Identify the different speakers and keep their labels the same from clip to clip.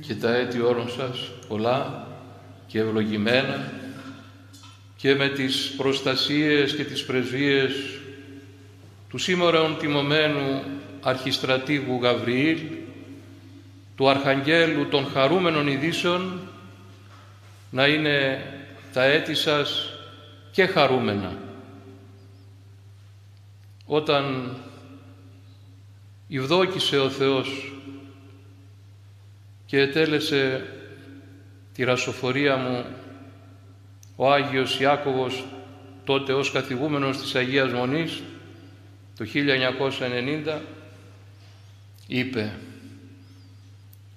Speaker 1: και τα έτη όρων σας πολλά και ευλογημένα και με τις προστασίες και τις πρεσβείες του σήμερα τιμωμένου Αρχιστρατήγου Γαβριήλ, του Αρχαγγέλου των χαρούμενων ειδήσεων, να είναι τα έτη σας και χαρούμενα. Όταν ευδόκησε ο Θεός και ετέλεσε τη ρασοφορία μου ο Άγιος Ιάκωβος τότε ως καθηγούμενος της Αγίας Μονής το 1990 είπε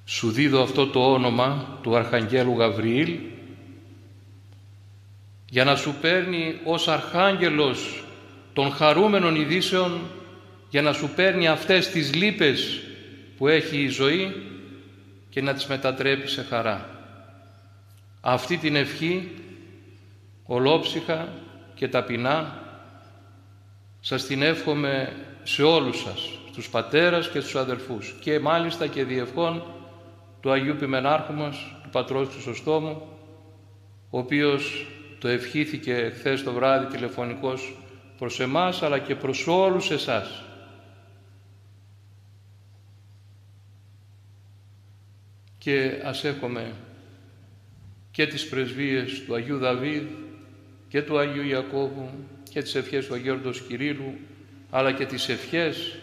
Speaker 1: «Σου δίδω αυτό το όνομα του Αρχαγγέλου Γαβριήλ για να σου παίρνει ως Αρχάγγελος των χαρούμενων ειδήσεων για να σου παίρνει αυτές τις λύπες που έχει η ζωή και να τις μετατρέπει σε χαρά. Αυτή την ευχή ολόψυχα και ταπεινά σας την εύχομαι σε όλους σας, στους πατέρας και στους αδερφούς και μάλιστα και διευχών του Αγίου Πιμενάρχου μας, του Πατρός Χρυσοστόμου, ο οποίος το ευχήθηκε χθες το βράδυ τηλεφωνικός προς εμάς αλλά και προς όλους εσάς. Και ας έχουμε και τις πρεσβείες του Αγίου Δαβίδ και του Αγίου Ιακώβου και τις ευχές του Αγίου Κυρίλου αλλά και τις ευχές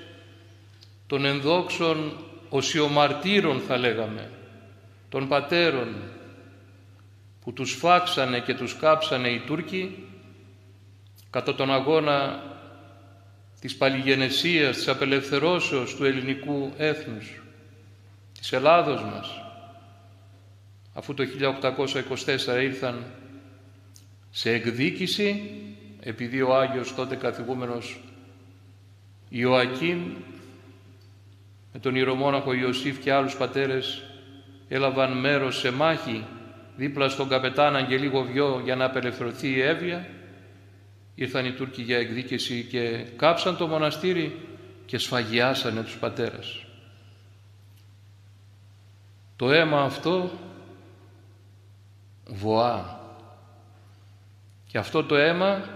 Speaker 1: των ενδόξων οσιομαρτύρων θα λέγαμε των πατέρων που τους φάξανε και τους κάψανε οι Τούρκοι κατά τον αγώνα της παλιγενεσίας, της απελευθερώσεως του ελληνικού έθνους, της Ελλάδος μας, αφού το 1824 ήρθαν σε εκδίκηση επειδή ο Άγιος τότε καθηγούμενος Ιωακήμ με τον ιερομόναχο Ιωσήφ και άλλους πατέρες έλαβαν μέρος σε μάχη δίπλα στον καπετάν Αγγελίγο Βιό για να απελευθερωθεί η Εύβοια ήρθαν οι Τούρκοι για εκδίκηση και κάψαν το μοναστήρι και σφαγιάσανε τους πατέρες. Το αίμα αυτό βοά και αυτό το αίμα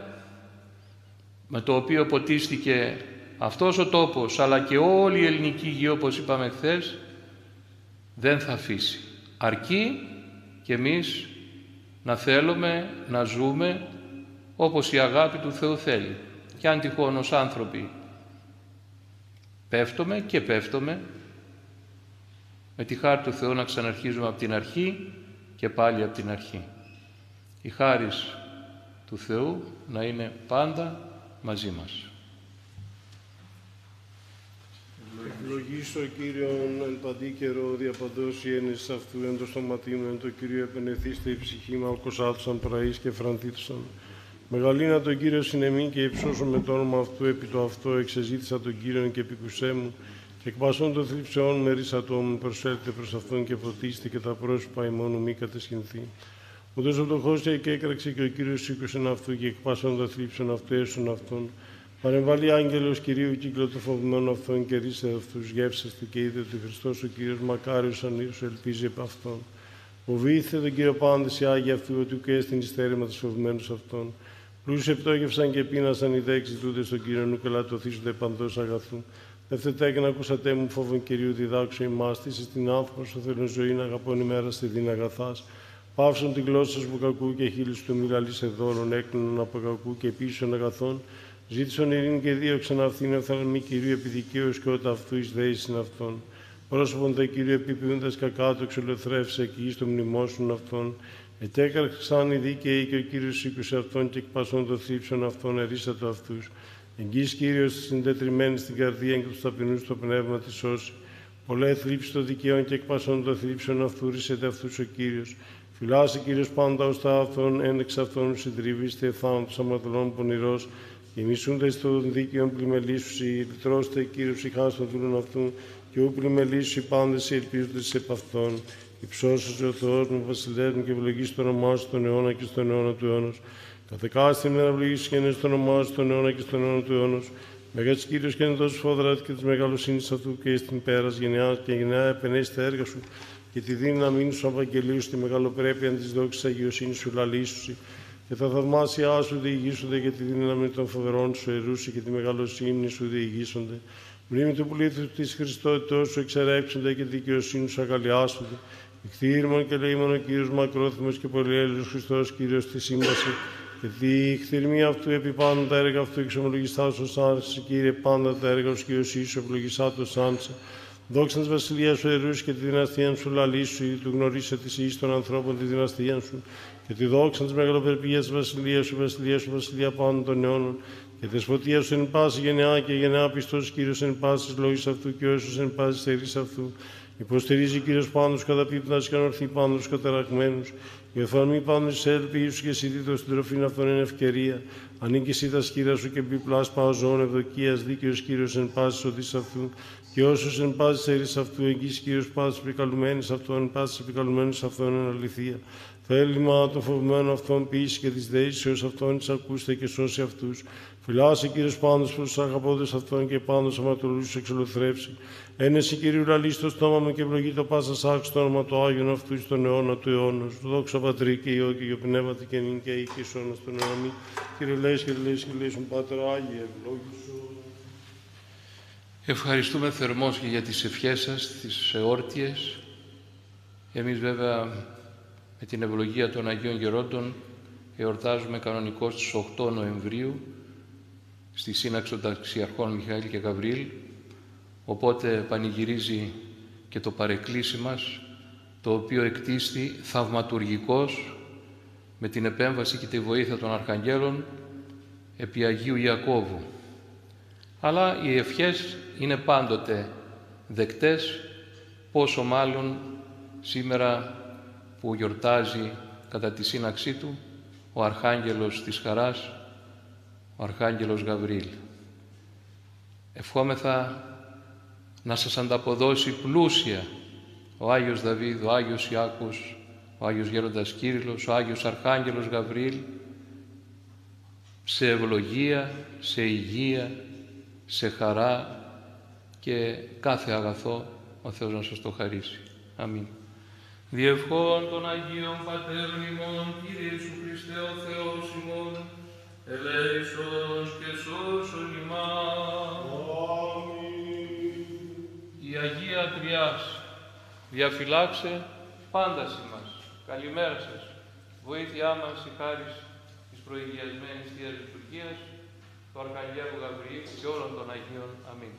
Speaker 1: με το οποίο ποτίστηκε αυτός ο τόπος αλλά και όλη η ελληνική γη όπως είπαμε χθες δεν θα αφήσει. Αρκεί και εμείς να θέλουμε να ζούμε όπως η αγάπη του Θεού θέλει. Και αν τυχόν ως άνθρωποι πέφτουμε και πέφτουμε με τη χάρη του Θεού να ξαναρχίζουμε από την αρχή και πάλι από την αρχή. Η χάρις του Θεού να είναι πάντα μαζί μας.
Speaker 2: Ευλογήσω Κύριον εν παντή καιρό διαπαντός η ένεση αυτού εν το στοματί μου εν το Κύριο επενεθήστε η ψυχή μου αλκοσάτουσαν πραείς και φραντήτουσαν. Μεγαλίνα τον Κύριο συνεμή και υψώσω με το όνομα αυτού επί το αυτό εξεζήτησα τον Κύριον και επικουσέ μου και εκπασών των θλίψεών με ρίσατό μου προσέλθετε προς Αυτόν και φωτίστε και τα πρόσωπα ημών μη κατεσχυνθεί. Ούτως από το χώστια και έκραξε και ο Κύριος σήκωσε αυτού και εκπασών των θλίψεων αυτού έσουν αυτόν. Παρεμβάλλει άγγελος Κυρίου κύκλο το φοβημένο αυτόν και ρίσε αυτούς γεύσαστε και είδε ότι Χριστός ο Κύριος μακάριος ανήρους ελπίζει επ' αυτόν. Φοβήθηκε τον Κύριο πάντες οι Άγιοι αυτού ότι ουκέ στην υστέρημα του φοβημένους αυτών. Πλούσιοι επτόγευσαν και πείνασαν οι δέξι τούτες στον Κύριο νου και λατωθήσονται παντός αγαθού. Δευτετά και να ακούσατε μου φόβον Κυρίου διδάξω ημάς, τη στην άνθρωπο σου θέλω ζωή να αγαπών ημέρα στη δίνα αγαθάς. Πάυσον τη γλώσσα που κακού και χείλης του μιλαλή σε δώρον, έκλεινον από κακού και πίσω αγαθών. Ζήτησον ειρήνη και δίωξαν αυτήν οφθαλμή Κυρίου επιδικαίω και όταν αυτού εις δέησιν αυτών. Πρόσωπον τα Κυρίου επιποιούντα κακά το εξολοθρεύσε εκεί στο μνημόσουν αυτών. Ετέκαρξαν οι δίκαιοι και ο Κύριος σήκωσε αυτόν και εκπασών των θύψεων αυτών ερίσατο αυτούς. Εγγύ Κύριος συντετριμένης στην καρδία και του ταπεινού στο πνεύμα της σώση. Πολλά θλίψη των δικαίων και εκπασών των θλίψεων αυτού ρισεται αυτούς ο Κύριος. Φυλάσσε Κύριος πάντα ως τα αυτών, ένεξ αυτών συντριβήστε θάνατο αμαρτωλών πονηρός και μισούνται στον δίκαιο πλημελήσουσι, λυτρώστε Κύριος ψυχά δούλων αυτού και ού πλημελήσουσι πάντες ελπίζονται σε παυτόν. Υψώσου ο Θεός μου, βασιλεύουν και ευλογείς το όνομά σου στον αιώνα και στον αιώνα του αιώνα. Κάθε κάθε μέρα ευλογήσει και είναι στο όνομά σου στον αιώνα και στον αιώνα του αιώνα. Μεγάλος κύριος και είναι τόσο φόδρας και της μεγαλοσύνης αυτού και στην πέρας γενιά και γενιά επενέσει τα έργα σου. και τη δύναμη σου Ευαγγελίου στη μεγαλοπρέπεια της δόξης Αγιοσύνης σου λαλήσουσι και τα θαυμάσια σου διηγήσονται και τη δύναμη των φοβερών σου ερούσι και τη μεγαλοσύνη σου διηγήσονται. Μνήμη του πλήθους της Χριστότητός σου εξερέψονται και δικαιοσύνη σου αγαλιάσονται. Εκτήρμον και λέημον ο κύριος Μακρόθυμος και πολυέλληνο Χριστός, κύριος στη σύμβαση. Και τη χθυρμή αυτού επί πάνω τα έργα αυτού εξομολογιστάς σου σάνσε, κύριε πάντα τα έργα σου, κύριο Ιησού, ευλογιστά το σάνσε. Δόξα τη βασιλείας σου ερού και τη δυναστεία σου λαλήσου, ή του γνωρίσε της ει των ανθρώπων τη δυναστεία σου. Και τη δόξα τη μεγαλοπερπία της βασιλείας σου, βασιλεία σου, βασιλεία πάνω των αιώνων. Και δεσποτεία σου εν πάση γενεά και γενεά πιστός κύριος εν πάση λόγης αυτού και όσου εν πάση θερής αυτού. Υποστηρίζει κύριος πάνω του καταπίπτοντα και ανορθεί πάνω του καταραγμένου. Η εφαρμή πάνω της έλπη σου και συντήτω στην τροφή αυτών είναι ευκαιρία. Ανήκει εσύ τα σκύρα σου και μπιπλά πάω ζώων ευδοκίας, δίκαιος κύριος εν πάσης οδή αυτού. Και όσους εν πάσης θερή αυτού, εγγύη κύριος πάσης επικαλουμένης αυτού, εν πάσης επικαλουμένου αυτού είναι αληθεία. Θέλημα των φοβημένων αυτών ποιήση και της δεήσεως αυτών της ακούστε και σώσει αυτούς. Φυλάσσε κύριος πάντως προς τους αγαπώντες αυτών και πάντως αματολούς εξολοθρεύσει. Ένεση Κυρίου λαλή στο στόμα μου και ευλογεί το πάσα σάξ το όνομα του Άγιον αυτού στον αιώνα του αιώνα. Του δόξα πατρί και ιό και πνεύματι και νυν και οίκη σώνας στον αιώνα. Κύριε λέει και λέει και λέει Πάτερ Άγιε, ευλόγησο.
Speaker 1: Ευχαριστούμε θερμός και για τις ευχές σας, τις εόρτιες. Εμείς βέβαια με την ευλογία των Αγίων Γερόντων εορτάζουμε κανονικώς στις 8 Νοεμβρίου στη σύναξη των ταξιαρχών Μιχαήλ και Γαβρίλ οπότε πανηγυρίζει και το παρεκκλήσι μας το οποίο εκτίστη θαυματουργικός με την επέμβαση και τη βοήθεια των Αρχαγγέλων επί Αγίου Ιακώβου. Αλλά οι ευχές είναι πάντοτε δεκτές, πόσο μάλλον σήμερα που γιορτάζει κατά τη σύναξή του ο Αρχάγγελος της Χαράς, ο Αρχάγγελος Γαβρίλ. Ευχόμεθα να σας ανταποδώσει πλούσια ο Άγιος Δαβίδ, ο Άγιος Ιάκος, ο Άγιος Γέροντας Κύριλλος, ο Άγιος Αρχάγγελος Γαβρίλ, σε ευλογία, σε υγεία, σε χαρά και κάθε αγαθό ο Θεός να σας το χαρίσει. Αμήν. Διευχών των Αγίων Πατέρων ημών, Κύριε Ιησού Χριστέ ο Θεός ημών, ελέησον και σώσον ημάς. Η Αγία Τριάς διαφυλάξε πάντα μας. Καλημέρα σας. Βοήθειά μας η χάρις της προηγιασμένης Θείας Λειτουργίας, του Αρχαγγέλου Γαβριήλ και όλων των Αγίων. Αμήν.